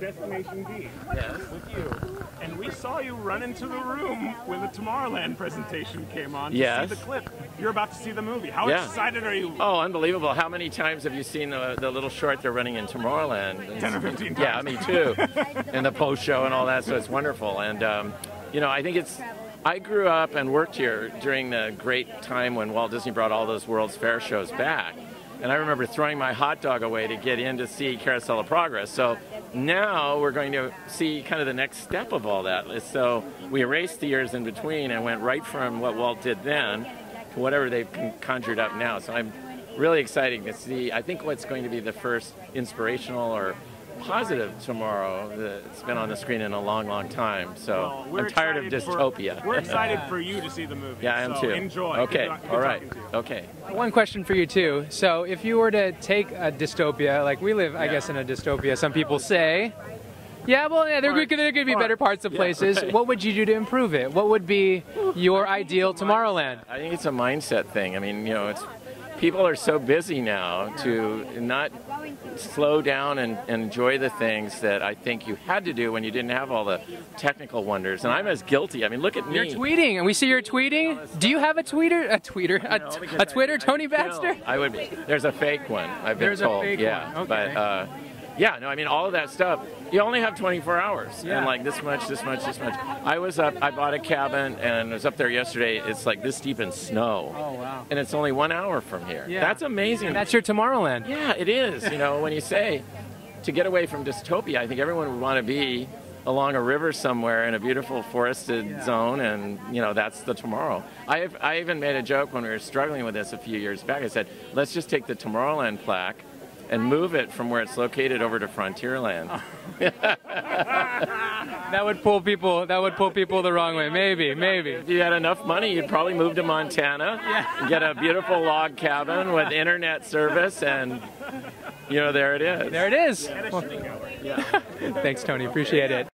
Destination D Yes. with you, and we saw you run into the room when the Tomorrowland presentation came on to Yes. see the clip. You're about to see the movie. How Yeah. excited are you? Oh, unbelievable. How many times have you seen the, the little short they're running in Tomorrowland? 10 or 15 times. Yeah, me too. and the post show and all that, so it's wonderful. And, um, you know, I think it's, I grew up and worked here during the great time when Walt Disney brought all those World's Fair shows back. And I remember throwing my hot dog away to get in to see Carousel of Progress. So now we're going to see kind of the next step of all that. So we erased the years in between and went right from what Walt did then to whatever they've conjured up now. So I'm really excited to see. I think what's going to be the first inspirational or positive tomorrow that's been on the screen in a long, long time. So Well, I'm tired of excited for- dystopia. we're excited for you to see the movie. yeah, I am so too. Enjoy. Okay, Good, good all right. talking to you. Okay. One question for you too. So, if you were to take a dystopia, like we live, I guess, in a dystopia, some people say. Yeah, well, yeah, there, could, there could be better parts of Yeah, places. right. What would you do to improve it? What would be your ideal Tomorrowland? I think it's a mindset thing. I mean, you know, it's people are so busy now to not slow down and, and enjoy the things that I think you had to do when you didn't have all the technical wonders. And I'm as guilty. I mean, look at me. You're tweeting, and we see you're tweeting. Do you have a tweeter? A tweeter? A, No, t- because a I'd Twitter, Tony Baxter? I would be. There's a fake one. I've been There's a told. fake yeah, one, okay. but uh, yeah, no, I mean all of that stuff. You only have 24 hours, Yeah. and like this much, this much, this much. I was up. I bought a cabin, and I was up there yesterday. It's like this deep in snow, Oh wow. and it's only one hour from here. Yeah. That's amazing. That's your Tomorrowland. Yeah, it is. You know, when you say to get away from dystopia, I think everyone would want to be along a river somewhere in a beautiful forested zone, and you know that's the tomorrow. I have, I even made a joke when we were struggling with this a few years back. I said, let's just take the Tomorrowland plaque and move it from where it's located over to Frontierland. that would pull people. That would pull people the wrong way. Maybe, maybe. If you had enough money, you'd probably move to Montana, yeah. get a beautiful log cabin with internet service, and you know there it is. There it is. Yeah. Well, yeah. Thanks, Tony. Appreciate it.